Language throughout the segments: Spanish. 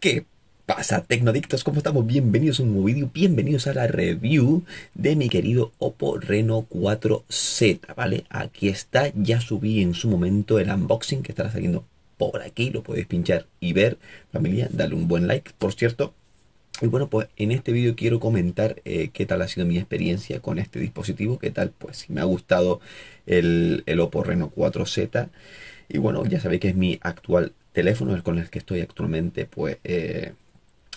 ¿Qué pasa, tecnodictos? ¿Cómo estamos? Bienvenidos a un nuevo vídeo, bienvenidos a la review de mi querido Oppo Reno 4Z, ¿vale? Aquí está, ya subí en su momento el unboxing que estará saliendo por aquí, lo podéis pinchar y ver, familia, dale un buen like, por cierto. Y bueno, pues en este vídeo quiero comentar eh, qué tal ha sido mi experiencia con este dispositivo, qué tal, pues si me ha gustado el, el Oppo Reno 4Z. Y bueno, ya sabéis que es mi actual teléfono, el con el que estoy actualmente pues eh,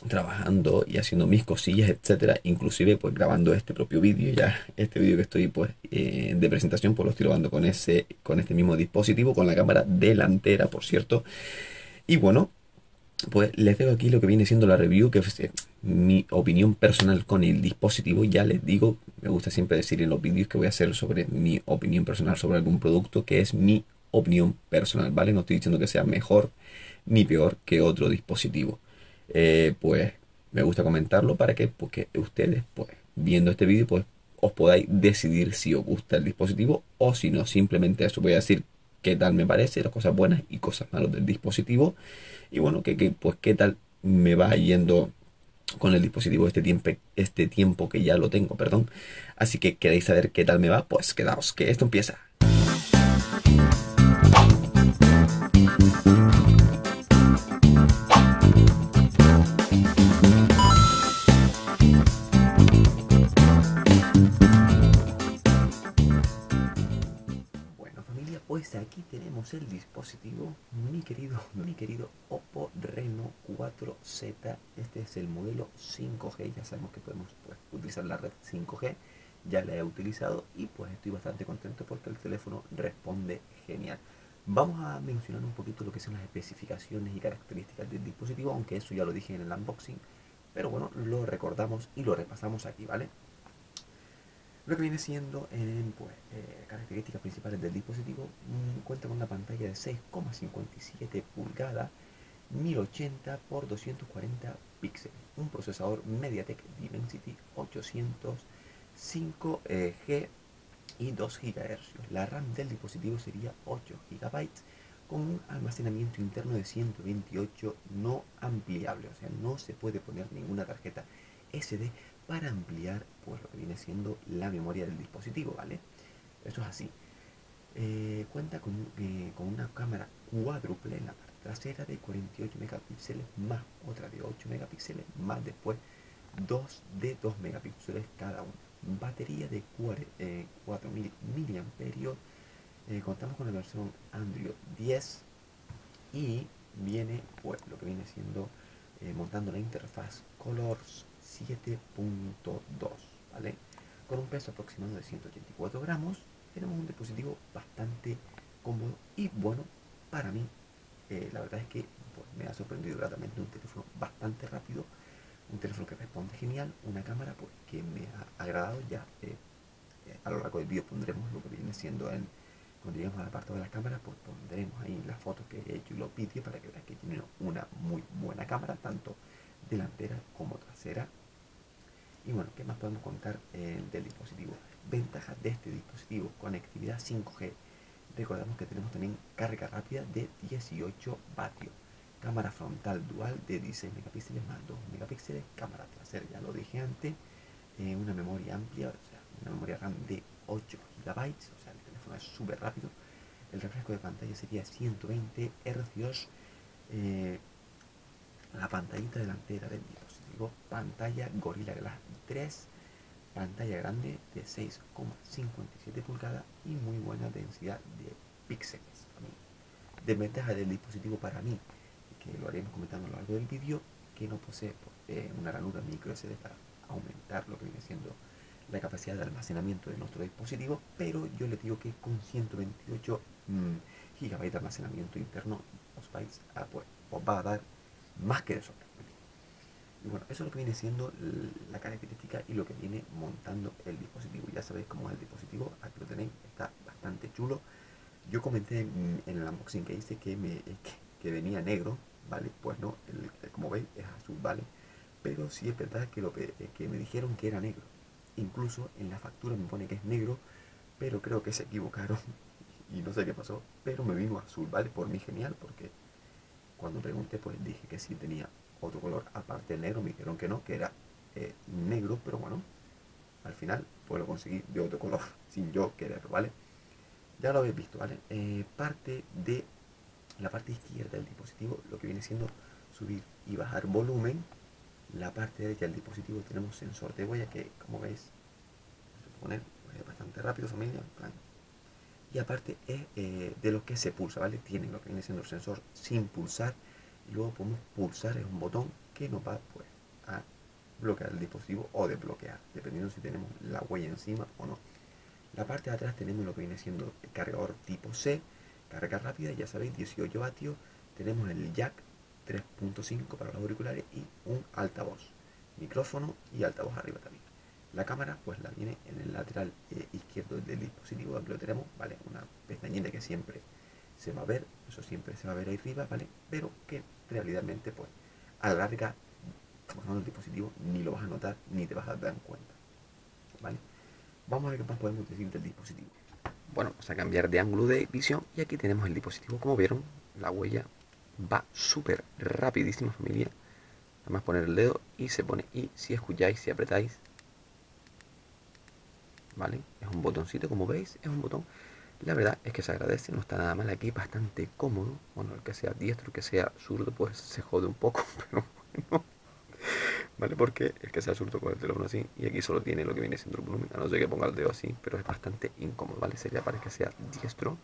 trabajando y haciendo mis cosillas, etcétera, inclusive pues grabando este propio vídeo, ya este vídeo que estoy pues eh, de presentación pues lo estoy grabando con ese con este mismo dispositivo, con la cámara delantera, por cierto. Y bueno, pues les dejo aquí lo que viene siendo la review, que es eh, mi opinión personal con el dispositivo. Ya les digo, me gusta siempre decir en los vídeos que voy a hacer sobre mi opinión personal sobre algún producto, que es mi opinión personal, ¿vale? No estoy diciendo que sea mejor ni peor que otro dispositivo. Eh, pues me gusta comentarlo para que porque ustedes, pues, viendo este vídeo, pues os podáis decidir si os gusta el dispositivo o si no. Simplemente eso voy a decir qué tal me parece, las cosas buenas y cosas malas del dispositivo. Y bueno, que, que pues qué tal me va yendo con el dispositivo este tiempo, este tiempo que ya lo tengo, perdón. Así que queréis saber qué tal me va, pues quedaos, que esto empieza. El dispositivo, mi querido, mi querido Oppo Reno 4Z. Este es el modelo 5G, ya sabemos que podemos pues, utilizar la red 5G, ya la he utilizado y pues estoy bastante contento porque el teléfono responde genial. Vamos a mencionar un poquito lo que son las especificaciones y características del dispositivo, aunque eso ya lo dije en el unboxing, pero bueno, lo recordamos y lo repasamos aquí, ¿vale? Lo que viene siendo en pues, eh, características principales del dispositivo, mm, cuenta con una pantalla de 6,57 pulgadas, 1080 x 240 píxeles, un procesador MediaTek Dimensity 805G eh, y 2 GHz. La RAM del dispositivo sería 8 GB con un almacenamiento interno de 128 no ampliable, o sea, no se puede poner ninguna tarjeta SD para ampliar pues lo que viene siendo la memoria del dispositivo, ¿vale? Eso es así. Eh, cuenta con, eh, con, una cámara cuádruple en la parte trasera de 48 megapíxeles más otra de 8 megapíxeles más después dos de 2 megapíxeles cada una. Batería de 4000 eh, miliamperios. contamos con la versión Android 10 y viene pues lo que viene siendo montando la interfaz Colors 7.2, ¿vale? Con un peso aproximado de 184 gramos, tenemos un dispositivo bastante cómodo y bueno, para mí, eh, la verdad es que me ha sorprendido gratamente un teléfono bastante rápido, un teléfono que responde genial, una cámara pues, que me ha agradado ya. Eh, eh, a lo largo del vídeo pondremos lo que viene siendo en, cuando lleguemos al apartado de las cámaras, pues pondremos ahí las fotos que he hecho y los vídeos para que vean que tiene una muy buena cámara, tanto delantera como trasera y bueno, ¿qué más podemos contar eh, del dispositivo? Ventajas de este dispositivo, conectividad 5G. Recordamos que tenemos también carga rápida de 18 vatios. Cámara frontal dual de 16 megapíxeles más 2 megapíxeles. Cámara trasera, ya lo dije antes. Eh, una memoria amplia, o sea, una memoria RAM de 8 GB. O sea, el teléfono es súper rápido. El refresco de pantalla sería 120 Hz. Eh, la pantallita delantera del dispositivo, pantalla Gorilla Glass 3, pantalla grande de 6,57 pulgadas y muy buena densidad de píxeles. Desventaja del dispositivo para mí, que lo haremos comentando a lo largo del vídeo, que no posee eh, una ranura micro SD para aumentar lo que viene siendo la capacidad de almacenamiento de nuestro dispositivo, pero yo le digo que con 128 mm, GB de almacenamiento interno os vais a, pues, os va a dar más que eso. Y bueno, eso es lo que viene siendo la característica y lo que viene montando el dispositivo. Ya sabéis cómo es el dispositivo, aquí lo tenéis, está bastante chulo. Yo comenté en, el unboxing que hice que, me, que, venía negro, ¿vale? Pues no, como veis es azul, ¿vale? Pero sí es verdad que, lo que, que me dijeron que era negro. Incluso en la factura me pone que es negro, pero creo que se equivocaron y no sé qué pasó. Pero me vino azul, ¿vale? Por mí genial, porque cuando pregunté, pues dije que sí tenía otro color aparte negro. Me dijeron que no, que era eh, negro, pero bueno, al final pues lo conseguí de otro color, sin yo quererlo, ¿vale? Ya lo habéis visto, ¿vale? Eh, parte de la parte izquierda del dispositivo, lo que viene siendo subir y bajar volumen. La parte derecha del dispositivo tenemos sensor de huella que, como veis, poner bastante rápido, familia. Y aparte es eh, de lo que se pulsa, ¿vale? Tiene lo que viene siendo el sensor sin pulsar. Luego podemos pulsar, es un botón que nos va pues, a bloquear el dispositivo o desbloquear, dependiendo si tenemos la huella encima o no. La parte de atrás tenemos lo que viene siendo el cargador tipo C, carga rápida, ya sabéis, 18 vatios. Tenemos el jack 3.5 para los auriculares y un altavoz, micrófono y altavoz arriba también. La cámara pues la viene en el lateral eh, izquierdo del dispositivo, lo tenemos, ¿vale? Una pestañita que siempre se va a ver, eso siempre se va a ver ahí arriba, ¿vale? Pero que realmente pues a la larga, como el dispositivo, ni lo vas a notar ni te vas a dar cuenta, ¿vale? Vamos a ver qué más podemos decir del dispositivo. Bueno, vamos a cambiar de ángulo de visión y aquí tenemos el dispositivo, como vieron, la huella va súper rapidísimo familia. Nada más poner el dedo y se pone. Y si escucháis, si apretáis, ¿vale? Es un botoncito, como veis, es un botón. La verdad es que se agradece, no está nada mal aquí, bastante cómodo. Bueno, el que sea diestro, el que sea zurdo, pues se jode un poco, pero bueno. ¿vale? Porque el que sea surto con el teléfono así y aquí solo tiene lo que viene siendo el volumen, a no ser que ponga el dedo así, pero es bastante incómodo, ¿vale? Sería para que sea diestro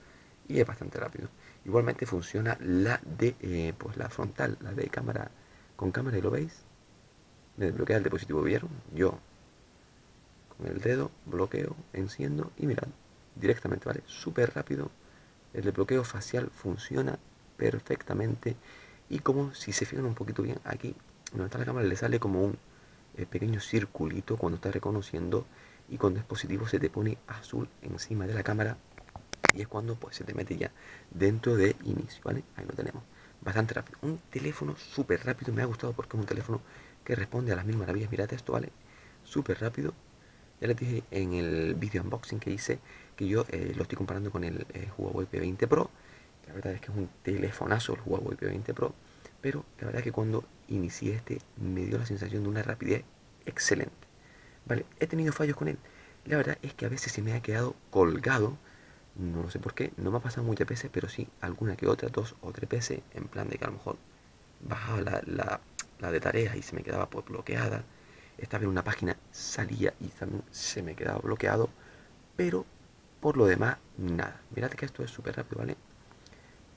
y es bastante rápido. Igualmente funciona la de, eh, pues la frontal, la de cámara con cámara y lo veis. Me desbloquea el dispositivo, ¿vieron? Yo con el dedo bloqueo, enciendo y mirad, directamente, ¿vale? Súper rápido. El desbloqueo facial funciona perfectamente y como si se fijan un poquito bien aquí donde está la cámara le sale como un eh, pequeño circulito cuando está reconociendo y cuando es positivo se te pone azul encima de la cámara y es cuando pues se te mete ya dentro de inicio, ¿vale? Ahí lo tenemos. Bastante rápido. Un teléfono súper rápido, me ha gustado porque es un teléfono que responde a las mil maravillas. Mirad esto, ¿vale? Súper rápido. Ya les dije en el video unboxing que hice que yo eh, lo estoy comparando con el eh, Huawei P20 Pro. La verdad es que es un telefonazo el Huawei P20 Pro. Pero la verdad es que cuando inicié este me dio la sensación de una rapidez excelente. Vale, he tenido fallos con él. La verdad es que a veces se me ha quedado colgado. No lo sé por qué. No me ha pasado muchas veces, pero sí alguna que otra, dos o tres veces. En plan de que a lo mejor bajaba la, la, de tareas y se me quedaba pues bloqueada. Estaba en una página, salía y también se me quedaba bloqueado. Pero por lo demás, nada. Mirad que esto es súper rápido, ¿vale?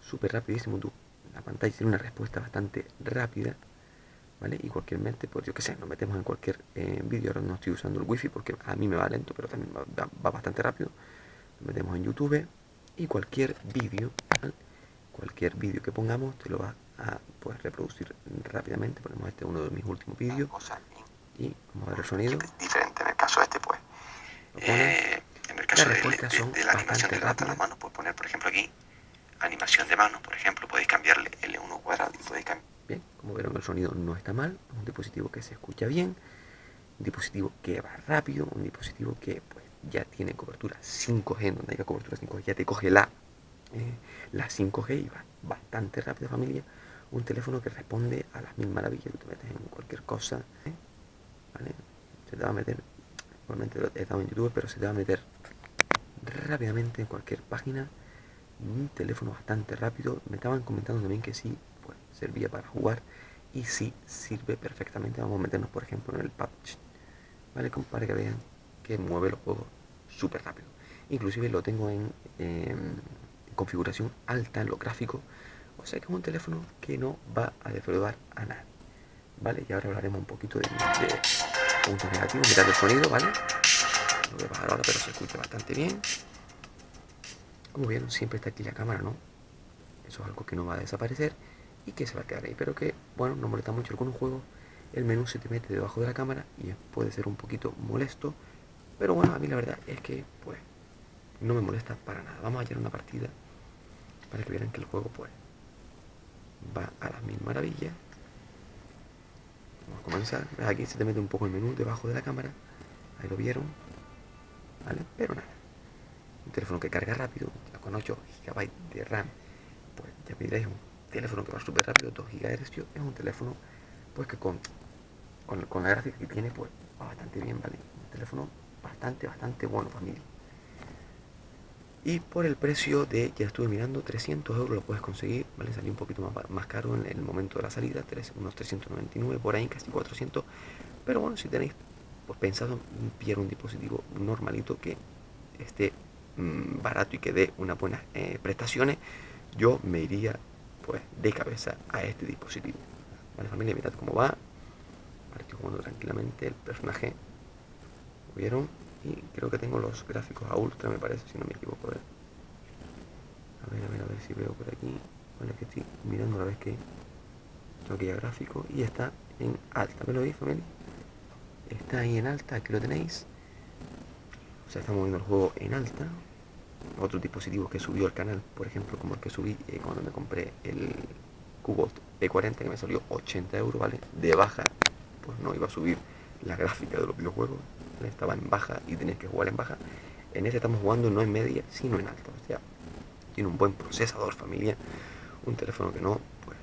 Súper rapidísimo. Tú la pantalla tiene una respuesta bastante rápida, ¿vale? Y cualquier mente, pues yo que sé, nos metemos en cualquier eh, vídeo, ahora no estoy usando el wifi porque a mí me va lento, pero también va, bastante rápido. Nos metemos en YouTube y cualquier vídeo, cualquier vídeo que pongamos te lo va a pues, reproducir rápidamente. Ponemos este uno de mis últimos vídeos y vamos a ver el sonido. Diferente en el caso este, pues. Eh, en el caso de, la animación de las manos, pues poner, por ejemplo, aquí animación de mano, por ejemplo, podéis cambiarle L1 cuadrado y podéis cambiar. Bien, como vieron el sonido no está mal, es un dispositivo que se escucha bien, un dispositivo que va rápido, un dispositivo que pues, ya tiene cobertura 5G, donde haya cobertura 5G ya te coge la, eh, la 5G y va bastante rápido familia, un teléfono que responde a las mil maravillas, tú te metes en cualquier cosa, ¿eh? Se te va a meter, igualmente he en YouTube, pero se te va a meter rápidamente en cualquier página un teléfono bastante rápido. Me estaban comentando también que sí, pues servía para jugar y sí sirve perfectamente. Vamos a meternos, por ejemplo, en el PUBG, ¿vale? Para que vean que mueve los juegos súper rápido. Inclusive lo tengo en, configuración alta en lo gráfico. O sea que es un teléfono que no va a defraudar a nadie. ¿Vale? Y ahora hablaremos un poquito de puntos negativos. Mirad el sonido, ¿vale? Lo voy a bajar ahora, pero se escucha bastante bien. Como vieron, siempre está aquí la cámara, ¿no? Eso es algo que no va a desaparecer y que se va a quedar ahí. Pero que, bueno, no molesta mucho algunos juegos. El menú se te mete debajo de la cámara y puede ser un poquito molesto. Pero bueno, a mí la verdad es que, pues, no me molesta para nada. Vamos a hacer una partida para que vean que el juego, pues, va a las mil maravillas. Vamos comenzar. Aquí se te mete un poco el menú debajo de la cámara. Ahí lo vieron. ¿Vale? Pero nada un teléfono que carga rápido, con 8 GB de RAM, pues ya miréis un teléfono que va súper rápido, 2 GHz, es un teléfono pues que con, con, la gráfica que tiene, pues va bastante bien, ¿vale? Un teléfono bastante, bastante bueno, familia. Y por el precio de, ya estuve mirando, 300 euros lo puedes conseguir, ¿vale? Salió un poquito más, más caro en el momento de la salida, unos 399 por ahí, casi 400. Pero bueno, si tenéis pues, pensado pillar un dispositivo normalito que esté mm, barato y que dé unas buenas eh, prestaciones, yo me iría pues de cabeza a este dispositivo. Vale familia, mirad cómo va. estoy jugando tranquilamente el personaje. vieron? Y creo que tengo los gráficos a ultra, me parece, si no me equivoco. A ver, a ver, a ver, a ver si veo por aquí. Vale, que estoy mirando a la vez que tengo aquí ya gráfico y está en alta. ¿Me lo veis, familia? Está ahí en alta, aquí lo tenéis. O sea, estamos viendo el juego en alta. Otros dispositivos que subió al canal, por ejemplo, como el que subí eh, cuando me compré el Cubot P40 que me salió 80 euros, ¿vale? De baja, pues no iba a subir la gráfica de los videojuegos, estaba en baja y tenías que jugar en baja. En este estamos jugando no en media, sino en alta. O sea, tiene un buen procesador familia, un teléfono que no pues,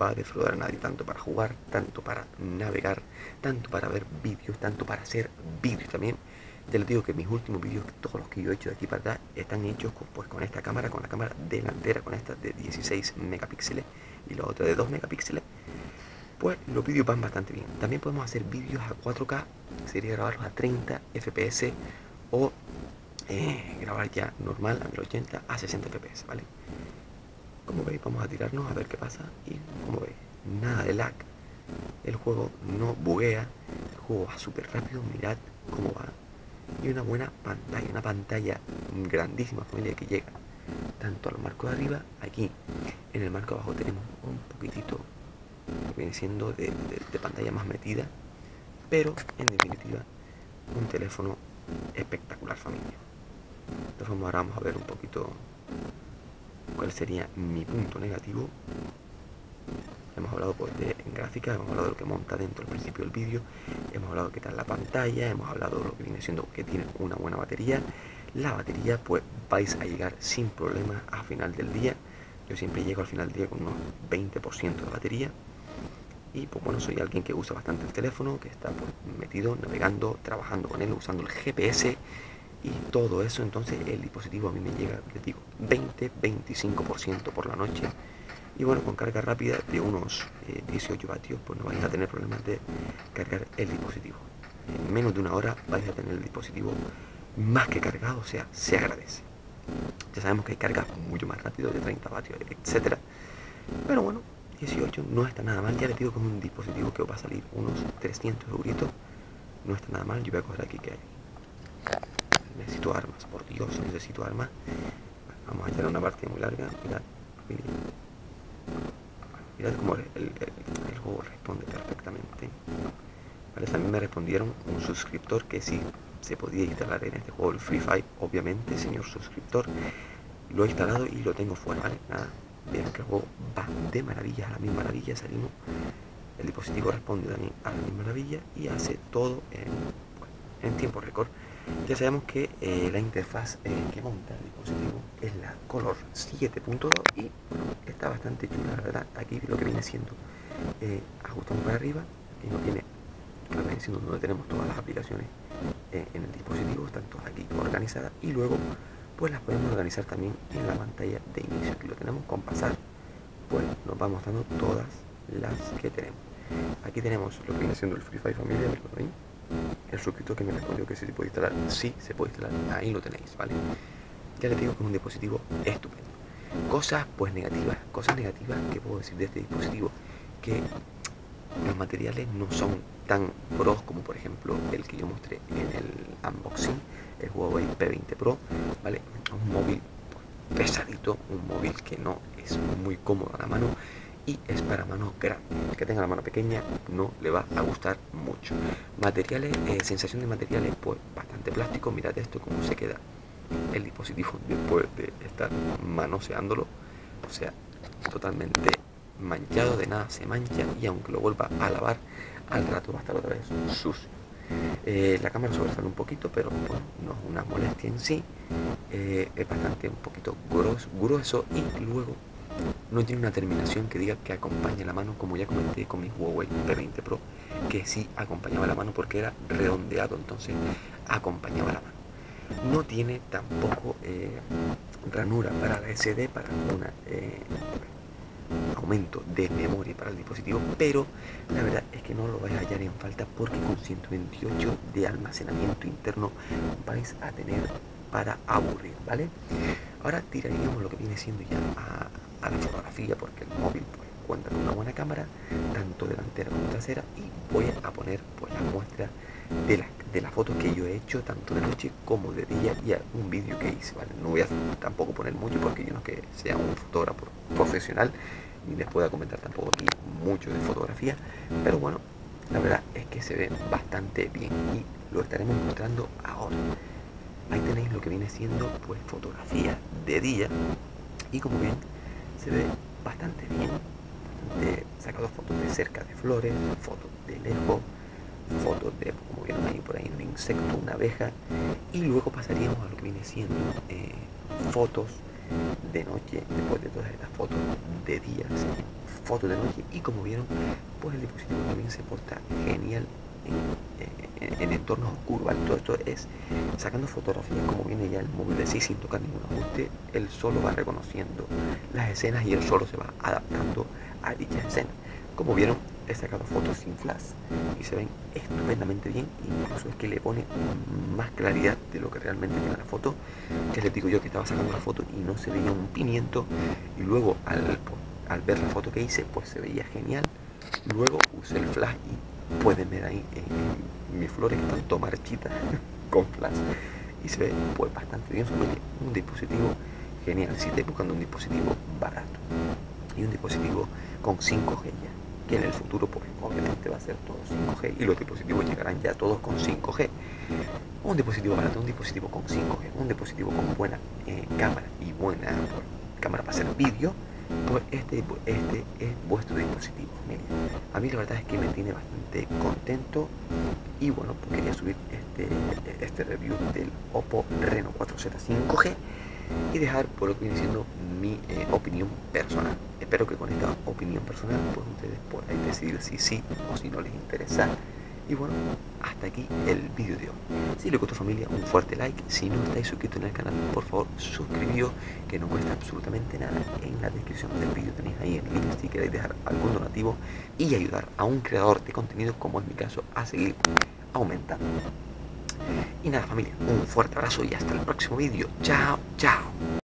va a defraudar a nadie, tanto para jugar, tanto para navegar, tanto para ver vídeos, tanto para hacer vídeos también. Ya les digo que mis últimos vídeos, todos los que yo he hecho de aquí para acá, están hechos pues, con esta cámara, con la cámara delantera, con esta de 16 megapíxeles y la otra de 2 megapíxeles pues los vídeos van bastante bien. También podemos hacer vídeos a 4K, sería grabarlos a 30 FPS o eh, grabar ya normal a 1080 a 60 FPS, ¿vale? Como veis, vamos a tirarnos a ver qué pasa y como veis, nada de lag. El juego no buguea, el juego va súper rápido, mirad cómo va. Y una buena pantalla, una pantalla grandísima familia que llega tanto al marco de arriba, aquí en el marco de abajo tenemos un poquitito viene siendo de, pantalla más metida, pero en definitiva un teléfono espectacular familia. Entonces ahora vamos a ver un poquito cuál sería mi punto negativo. Hemos hablado pues, de en gráfica, hemos hablado de lo que monta dentro al principio del vídeo, hemos hablado de qué tal la pantalla, hemos hablado de lo que viene siendo que tiene una buena batería. La batería pues vais a llegar sin problemas a final del día. Yo siempre llego al final del día con unos 20% de batería y pues bueno, soy alguien que usa bastante el teléfono, que está pues, metido, navegando, trabajando con él, usando el GPS y todo eso, entonces el dispositivo a mí me llega, les digo, 20-25% por la noche. Y bueno, con carga rápida de unos 18 eh, vatios, pues no vais a tener problemas de cargar el dispositivo. En menos de una hora vais a tener el dispositivo más que cargado, o sea, se agradece. Ya sabemos que hay cargas mucho más rápido, de 30 vatios, etcétera. Pero bueno, 18 no está nada mal, ya le digo que es un dispositivo que va a salir unos 300 euritos, no está nada mal, yo voy a coger aquí que hay. Necesito armas, por Dios, necesito armas. Vamos a echar una partida muy larga, mirad, mirad cómo el, juego responde perfectamente. Vale, también me respondieron un suscriptor que sí se podía instalar en este juego el Free Fire, obviamente, señor suscriptor. Lo he instalado y lo tengo fuera, ¿vale? Nada, Que el juego va de maravilla a la misma maravilla, salimos. El dispositivo responde también a la misma maravilla y hace todo en, tiempo récord. Ya sabemos que eh, la interfaz eh, que monta el dispositivo es la Color 7.2 y está bastante chula, la verdad. Aquí lo que viene siendo eh, ajustamos para arriba y no tiene, lo viene siendo donde tenemos todas las aplicaciones en el dispositivo, están todas aquí organizadas y luego pues las podemos organizar también en la pantalla de inicio. Aquí lo tenemos con pasar, pues nos va mostrando todas las que tenemos. Aquí tenemos lo que viene siendo el Free Fire Familia, El suscriptor que me respondió que si se puede instalar, sí se puede instalar, ahí lo tenéis, ¿vale? Ya les digo que es un dispositivo estupendo. Cosas pues negativas, cosas negativas que puedo decir de este dispositivo, que los materiales no son tan pros como por ejemplo el que yo mostré en el unboxing el Huawei P20 Pro, ¿vale? Un móvil pesadito, un móvil que no es muy cómodo a la mano y es para mano grande. El que tenga la mano pequeña no le va a gustar mucho. Materiales, eh, sensación de materiales, pues bastante plástico. Mirad esto cómo se queda el dispositivo después de estar manoseándolo. O sea, totalmente manchado, de nada se mancha y aunque lo vuelva a lavar, al rato va a estar otra vez sucio. Eh, la cámara sobresale un poquito, pero bueno, no es una molestia en sí. Eh, es bastante un poquito grueso, grueso y luego no tiene una terminación que diga que acompaña la mano, como ya comenté con mi Huawei P20 Pro, que sí acompañaba la mano porque era redondeado, entonces acompañaba la mano. No tiene tampoco eh, ranura para la SD, para un de memoria para el dispositivo, pero la verdad es que no lo vais a hallar en falta porque con 128 de almacenamiento interno vais a tener para aburrir, ¿vale? Ahora tiraríamos lo que viene siendo ya a, la fotografía porque el móvil pues, cuenta con una buena cámara, tanto delantera como trasera, y voy a poner pues la muestra de las de las fotos que yo he hecho tanto de noche como de día y un vídeo que hice, ¿vale? No voy a tampoco poner mucho porque yo no es que sea un fotógrafo profesional ni les pueda comentar tampoco aquí mucho de fotografía, pero bueno, la verdad es que se ve bastante bien y lo estaremos mostrando ahora. Ahí tenéis lo que viene siendo pues fotografía de día y como ven se ve bastante bien, sacado fotos de cerca de flores, fotos de lejos, fotos de, como vieron ahí por ahí, un insecto, una abeja, y luego pasaríamos a lo que viene siendo eh, fotos de noche, después de todas estas fotos de día, fotos de noche, y como vieron, pues el dispositivo también se porta genial en, en, entornos oscuros, todo esto es sacando fotografías como viene ya el móvil de sí sin tocar ningún ajuste, él solo va reconociendo las escenas y él solo se va adaptando a dichas escenas. Como vieron, he sacado fotos sin flash y se ven estupendamente bien, incluso es que le pone más claridad de lo que realmente tiene la foto, que les digo yo que estaba sacando la foto y no se veía un pimiento, y luego al, ver la foto que hice, pues se veía genial, luego usé el flash y pueden ver ahí eh, mis flores tanto marchitas con flash, y se ve pues bastante bien, un dispositivo genial, si estáis buscando un dispositivo barato. Y un dispositivo con 5G ya que en el futuro pues obviamente va a ser todo 5G y los dispositivos llegarán ya todos con 5G. Un dispositivo barato, un dispositivo con 5G, un dispositivo con buena eh, cámara y buena cámara para hacer vídeo, pues este, este es vuestro dispositivo. a mí la verdad es que me tiene bastante contento y bueno, pues quería subir este, este review del Oppo Reno 4Z 5G y dejar por lo que viene siendo mi eh, opinión personal. Espero que con esta opinión personal pues ustedes puedan decidir si sí o si no les interesa. Y bueno, hasta aquí el vídeo de hoy. Si le gustó familia, un fuerte like. Si no estáis suscritos en el canal, por favor suscribíos, que no cuesta absolutamente nada. En la descripción del vídeo tenéis ahí el link si queréis dejar algún donativo y ayudar a un creador de contenido como es mi caso a seguir aumentando. Y nada familia, un fuerte abrazo y hasta el próximo vídeo. Chao, chao.